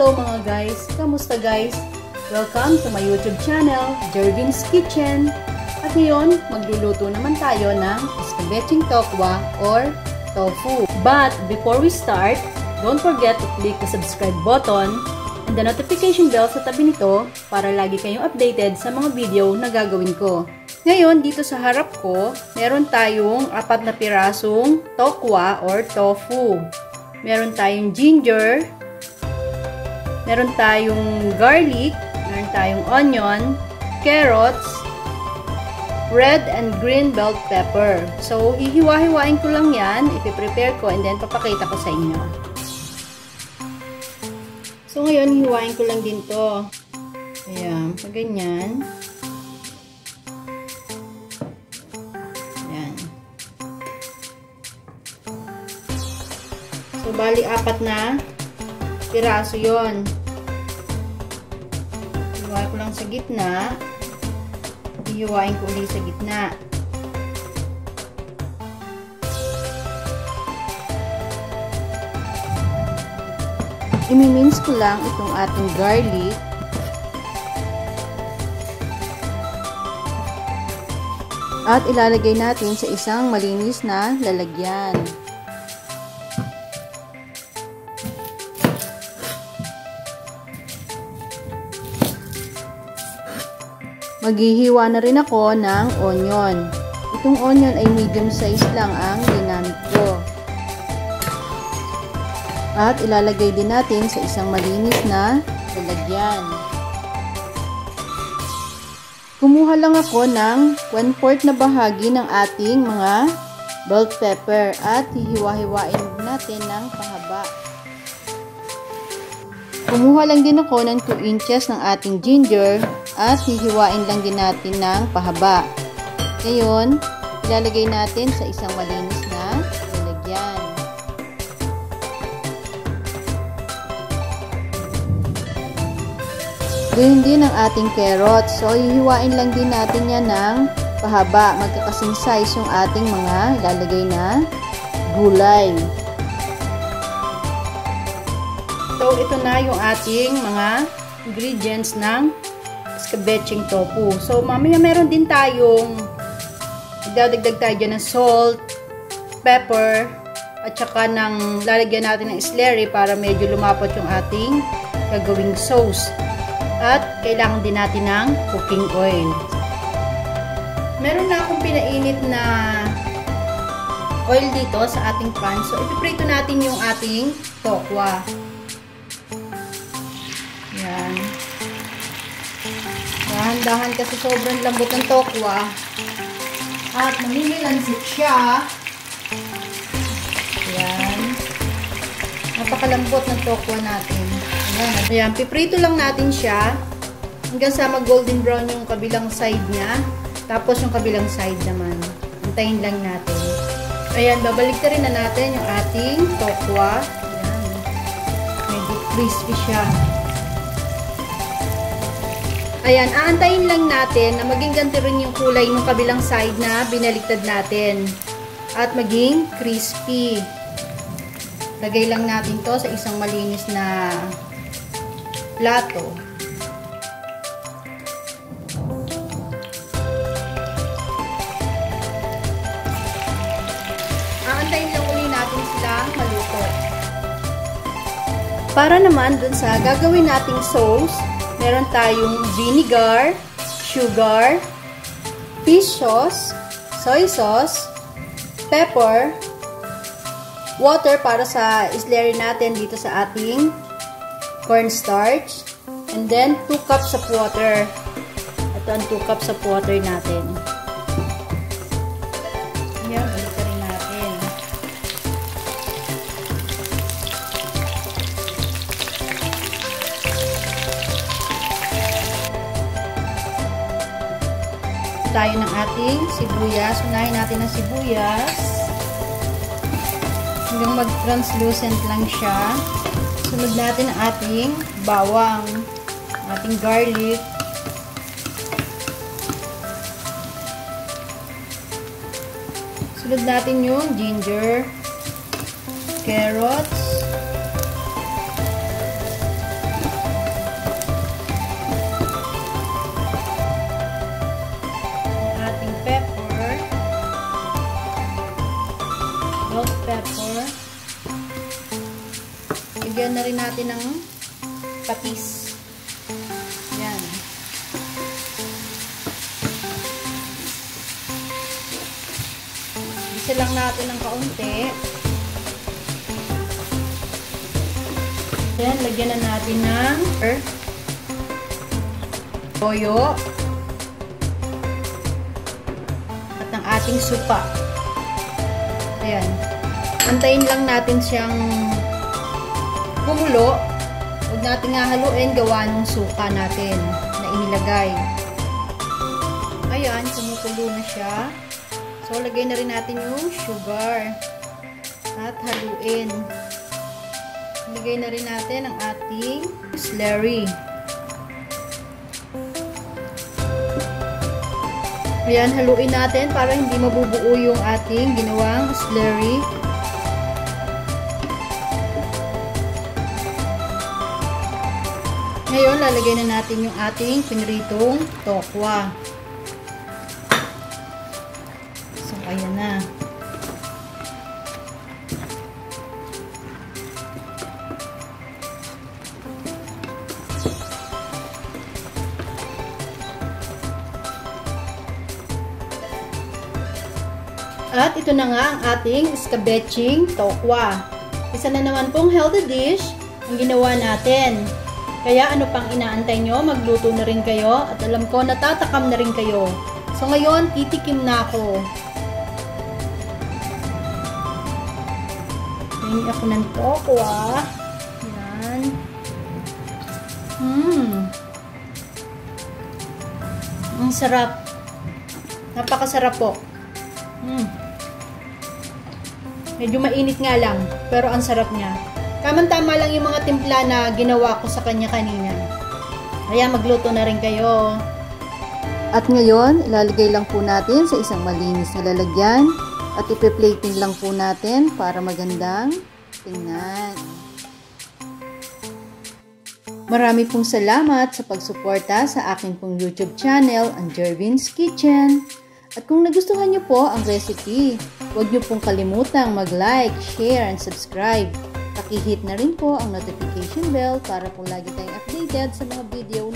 Hello, mga guys! Kamusta guys? Welcome to my YouTube channel, Jervin's Kitchen. At ngayon, magluluto naman tayo ng escabeching tokwa or tofu. But before we start, don't forget to click the subscribe button and the notification bell sa tabi nito para lagi kayong updated sa mga video na gagawin ko. Ngayon, dito sa harap ko, meron tayong apat na pirasong tokwa or tofu. Meron tayong ginger, meron tayong garlic, meron tayong onion, carrots, red and green bell pepper. So, hihiwa-hiwain ko lang yan, ipiprepare ko, and then papakita ko sa inyo. So, ngayon, hiwain ko lang din to. Ayan, ganyan. Ayan. So, bali, apat na piraso yon. Lang sa gitna. Hihiwain ko ulit sa gitna. Imimins ko lang itong ating garlic. At ilalagay natin sa isang malinis na lalagyan. Maghihiwa na rin ako ng onion. Itong onion ay medium size lang ang ginamit ko. At ilalagay din natin sa isang malinis na lalagyan. Kumuha lang ako ng 1/4 na bahagi ng ating mga bell pepper at hihiwa-hiwain natin ng pahaba. Kumuha lang din ako ng 2 inches ng ating ginger at hihiwain lang din natin ng pahaba. Ngayon, ilalagay natin sa isang malinis na lalagyan. Gawin din ang ating carrots. So, hihiwain lang din natin yan ng pahaba. Magkakasing size yung ating mga ilalagay na gulay. So, ito na yung ating mga ingredients ng escabeching tofu. So, mamaya meron din tayong idadagdag tayo dyan ng salt, pepper, at saka ng lalagyan natin ng slurry para medyo lumapot yung ating gagawing sauce. At kailangan din natin ng cooking oil. Meron na akong pinainit na oil dito sa ating pan. So, ipiprito natin yung ating tokwa. Yan. Dahan-dahan kasi sobrang lambot ng tokwa. At namimilansit siya. Yan. Napakalambot ng tokwa natin. Ayan. Ayan. Piprito lang natin siya. Hanggang sa mag-golden brown yung kabilang side niya. Tapos yung kabilang side naman. Antayin lang natin. Ayan. Babalik rin na natin yung ating tokwa. Ayan. Medyo crispy siya. Ayan, aantayin lang natin na maging ganito rin yung kulay ng kabilang side na binaliktad natin. At maging crispy. Lagay lang natin to sa isang malinis na plato. Aantayin lang uli natin sila maluto. Para naman dun sa gagawin nating sauce, meron tayong vinegar, sugar, fish sauce, soy sauce, pepper, water para sa slurry natin dito sa ating cornstarch, and then 2 cups of water. Ito ang 2 cups of water natin. Tayo ng ating sibuyas. Unahin natin ang sibuyas. Hanggang mag-translucent lang siya. Sunod natin ang ating bawang. Ating garlic. Sunod natin yung ginger. Carrots. Lagyan na rin natin ng patis. Yan. Isa lang natin ng kaunti. Yan, lagyan na natin ng earth. Toyo. At ng ating supa. Ayan. Antayin lang natin siyang kumulo. Huwag natin nga haluin gawa ng suka natin na inilagay. Ayan, kumukulo na siya. So, lagay na rin natin yung sugar. At haluin. Lagay na rin natin ang ating slurry. Ayan, haluin natin para hindi mabubuo yung ating ginawang slurry. Ngayon, lalagay na natin yung ating pinritong tokwa. So, ayan na. At ito na nga ang ating scabeching tokwa. Isa na naman pong healthy dish ang ginawa natin. Kaya ano pang inaantay nyo, magluto na rin kayo at alam ko natatakam na rin kayo. So ngayon, titikim na ako. Hingi ako ng tokwa. Yan. Mmm. Ang sarap. Napakasarap po. Mm. Medyo mainit nga lang, pero ang sarap niya. Tamang-tama lang yung mga timpla na ginawa ko sa kanya kanina. Kaya magluto na rin kayo. At ngayon, ilalagay lang po natin sa isang malinis na lalagyan at ipe-plating lang po natin para magandang tingnan. Marami pong salamat sa pagsuporta sa aking pong YouTube channel, ang Jervin's Kitchen. At kung nagustuhan niyo po ang recipe, huwag niyo pong kalimutang mag-like, share, and subscribe. Pakihit na rin po ang notification bell para po lagi tayong updated sa mga video